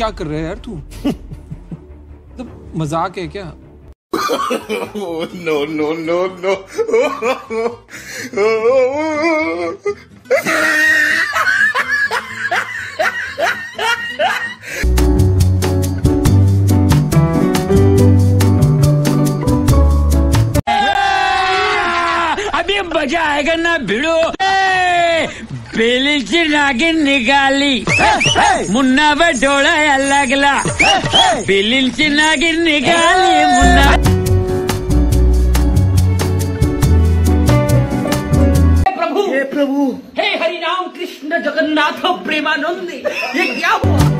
क्या कर रहा है यार तू? मतलब मज़ाक है क्या? नो नो नो no, अभी मज़ा आएगा ना भिड़ो। बेलीची नागिन निकाली। मुन्ना बटोळा लागला बेलीची नागिन निकाली मुन्ना। प्रभु। हे प्रभु। हे हरिनाम कृष्ण जगन्नाथ प्रेमानंद ये क्या हुआ?